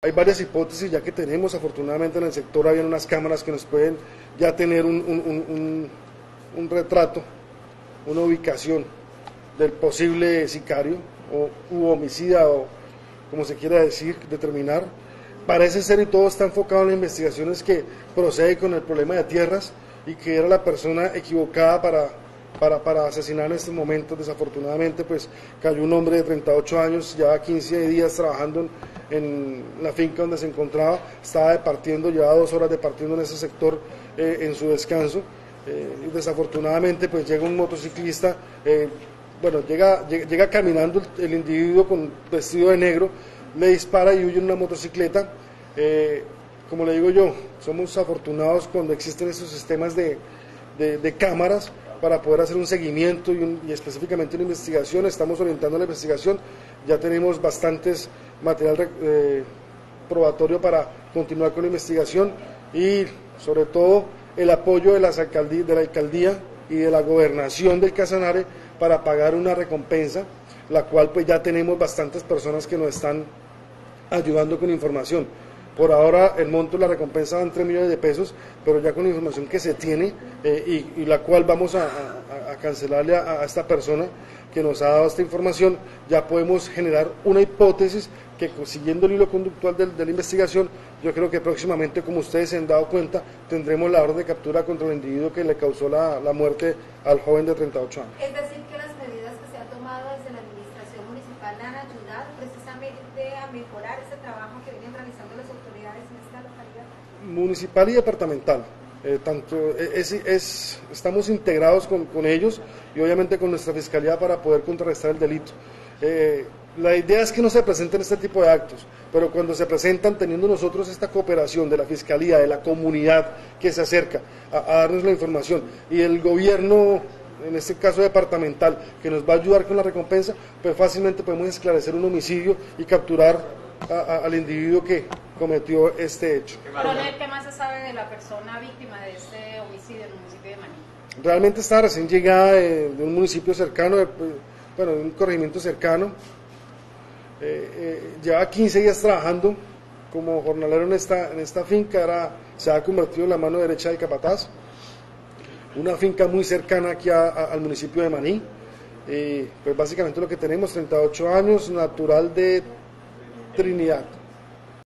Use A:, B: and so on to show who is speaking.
A: Hay varias hipótesis ya que tenemos, afortunadamente en el sector habían unas cámaras que nos pueden ya tener un, retrato, una ubicación del posible sicario o u homicida o como se quiera decir, determinar. Parece ser y todo está enfocado en las investigaciones que procede con el problema de tierras y que era la persona equivocada para para, para asesinar en estos momentos. Desafortunadamente, pues cayó un hombre de 38 años, ya 15 días trabajando en, la finca donde se encontraba, estaba departiendo, llevaba dos horas departiendo en ese sector eh, en su descanso. Eh, desafortunadamente, pues llega un motociclista, eh, bueno, llega, llega, caminando el, individuo con vestido de negro, le dispara y huye en una motocicleta. como le digo yo, somos afortunados cuando existen esos sistemas de, de cámaras para poder hacer un seguimiento y, específicamente una investigación. Estamos orientando la investigación, ya tenemos bastantes material eh, probatorio para continuar con la investigación y sobre todo el apoyo de, las de la alcaldía y de la gobernación del Casanare para pagar una recompensa, la cual pues ya tenemos bastantes personas que nos están ayudando con información. Por ahora el monto de la recompensa van 3 millones de pesos, pero ya con la información que se tiene eh, y, la cual vamos a, cancelarle a, esta persona que nos ha dado esta información, ya podemos generar una hipótesis que siguiendo el hilo conductual de, la investigación, yo creo que próximamente, como ustedes se han dado cuenta, tendremos la orden de captura contra el individuo que le causó la, la muerte al joven de 38 años.
B: Es decir, que las medidas que se han tomado desde la administración municipal han ayudado precisamente a mejorar ese trabajo que vienen realizando las autoridades en esta localidad?
A: Municipal y departamental. Eh, tanto eh, es, estamos integrados con, con, ellos y obviamente con nuestra fiscalía para poder contrarrestar el delito. Eh, la idea es que no se presenten este tipo de actos, pero cuando se presentan, teniendo nosotros esta cooperación de la Fiscalía, de la comunidad que se acerca a, a darnos la información y el gobierno en este caso departamental, que nos va a ayudar con la recompensa, pues fácilmente podemos esclarecer un homicidio y capturar al individuo que cometió este hecho.
B: Coronel, ¿qué más se sabe de la persona víctima de este homicidio en el municipio de Maní?
A: Realmente está recién llegada de, un municipio cercano, bueno, de un corregimiento cercano. Eh, eh, lleva 15 días trabajando como jornalero en esta, en esta finca, era, se ha convertido en la mano derecha del capataz una finca muy cercana aquí al municipio de Maní. pues básicamente lo que tenemos, 38 años, natural de Trinidad.